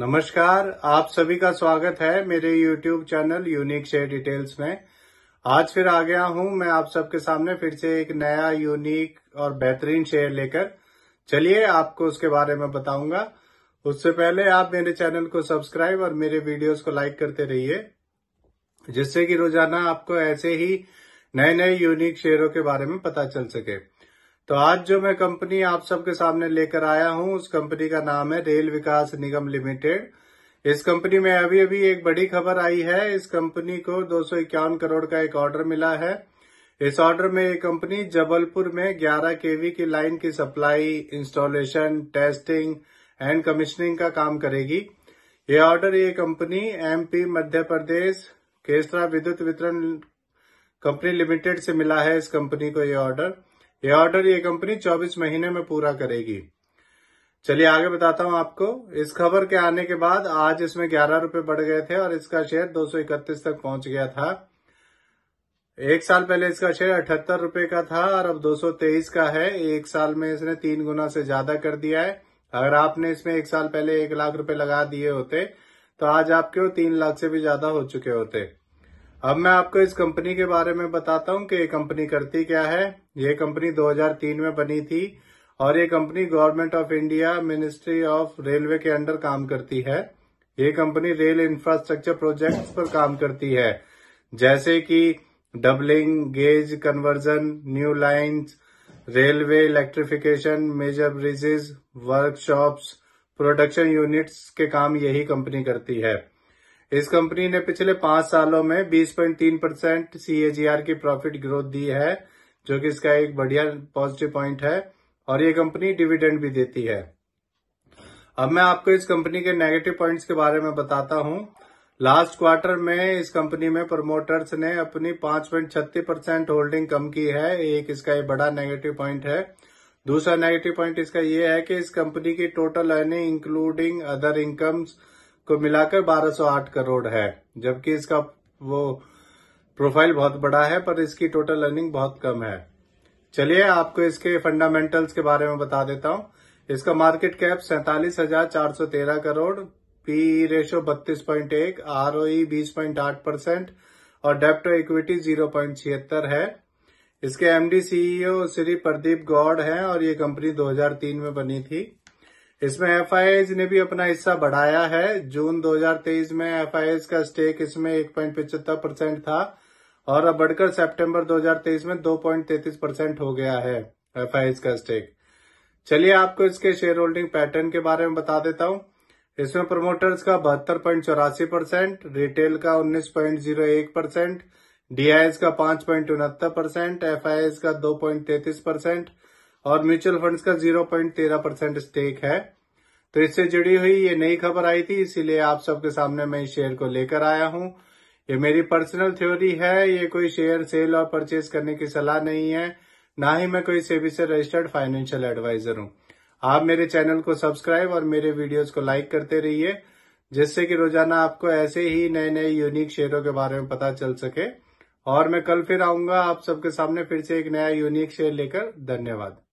नमस्कार, आप सभी का स्वागत है मेरे YouTube channel unique share details में। आज फिर आ गया हूँ मैं आप सबके सामने फिर से एक नया यूनिक और बेहतरीन शेयर लेकर। चलिए आपको उसके बारे में बताऊँगा। उससे पहले आप मेरे चैनल को सब्सक्राइब और मेरे वीडियोस को लाइक करते रहिए, जिससे कि रोज़ाना आपको ऐसे ही नए नए यूनिक शेयरों के बारे में पता चल सके। तो आज जो मैं कंपनी आप सबके सामने लेकर आया हूँ, उस कंपनी का नाम है रेल विकास निगम लिमिटेड। इस कंपनी में अभी अभी एक बड़ी खबर आई है। इस कंपनी को दो सौ इक्यावन करोड़ का एक ऑर्डर मिला है। इस ऑर्डर में ये कंपनी जबलपुर में 11 केवी की लाइन की supply, installation, testing and commissioning का काम करेगी। ये ऑर्डर ये कंपनी एमपी, मध्य प्रदेश, केसरा विद्युत वितरण कंपनी लिमिटेड से मिला है। इस कंपनी को ये ऑर्डर ये ऑर्डर ये कंपनी 24 महीने में पूरा करेगी। चलिए आगे बताता हूँ आपको। इस खबर के आने के बाद आज इसमें ग्यारह रुपए बढ़ गए थे और इसका शेयर दो सौ इकतीस तक पहुँच गया था। एक साल पहले इसका शेयर अठहत्तर रुपए का था और अब 223 का है। एक साल में इसने तीन गुना से ज़्यादा कर दिया है। अगर आपने इसमें एक साल पहले एक लाख रुपए लगा दिए होते तो आज आपके तीन लाख से भी ज़्यादा हो चुके होते। अब मैं आपको इस कंपनी के बारे में बताता हूँ कि ये कंपनी करती क्या है। ये कंपनी 2003 में बनी थी और ये company government of India, ministry of railway के अंडर काम करती है। ये कंपनी रेल इंफ्रास्ट्रक्चर प्रोजेक्ट्स पर काम करती है, जैसे कि doubling, gauge, conversion, new lines, railway, electrification, major bridges, workshops, production units के काम यही कंपनी करती है। इस कंपनी ने पिछले पाँच सालों में 20.3 परसेंट सीएजीआर की प्रॉफिट ग्रोथ दी है, जो कि इसका एक बढ़िया पॉजिटिव पॉइंट है, और ये कंपनी डिविडेंड भी देती है। अब मैं आपको इस कंपनी के नेगेटिव पॉइंट्स के बारे में बताता हूँ। लास्ट क्वार्टर में इस कंपनी में प्रमोटर्स ने अपनी पाँच छत्तीस परसेंट होल्डिंग कम की है, एक इसका एक बड़ा नेगेटिव पॉइंट है। दूसरा नेगेटिव पॉइंट इसका ये है कि इस कंपनी की total earning including other incomes को मिलाकर 1208 करोड़ है, जबकि इसका वो प्रोफ़ाइल बहुत बड़ा है, पर इसकी टोटल अर्निंग बहुत कम है। चलिए, आपको इसके फंडामेंटल्स के बारे में बता देता हूँ। इसका मार्केट कैप सैतालीस हज़ार चार सौ तेरह करोड़, पी रेशो बत्तीस पॉइंट एक आर बीस आठ परसेंट, और डेप्ट इक्विटी ज़ीरो पॉइंट छिहत्तर है। इसके एमडी सीईओ श्री प्रदीप गौड़ हैं, और ये कंपनी 2003 में बनी थी। इसमें एफ़ ने भी अपना हिस्सा बढ़ाया है। जून 2023 में एफ़ का स्टेक इसमें एक परसेंट था और अब बढ़कर सितंबर 2023 में 2.33 परसेंट हो गया है एफ़ का स्टेक चलिए आपको इसके शेयर होल्डिंग पैटर्न के बारे में बता देता हूँ। इसमें प्रमोटर्स का बहत्तर पॉइंट चौरासी परसेंट रिटेल का उन्नीस ज़ीरो एक परसेंट डीआईएस का पाँच पॉइंट उनहत्तर परसेंट एफ़ का दो पॉइंट तैतीस परसेंट और म्यूचुअल फंड्स का ज़ीरो पॉइंट तेरह परसेंट स्टेक है। तो इससे जुड़ी हुई ये नई खबर आई थी, इसीलिए आप सबके सामने मैं इस शेयर को लेकर आया हूँ। ये मेरी पर्सनल थ्योरी है, ये कोई शेयर सेल और परचेज करने की सलाह नहीं है, ना ही मैं कोई सेबी से रजिस्टर्ड फाइनेंशियल एडवाइजर हूँ। आप मेरे चैनल को सब्सक्राइब और मेरे वीडियोस को लाइक करते रहिए, जिससे कि रोज़ाना आपको ऐसे ही नए नए यूनिक शेयरों के बारे में पता चल सके। और मैं कल फिर आऊँगा आप सबके सामने फिर से एक नया यूनिक शेयर लेकर। धन्यवाद।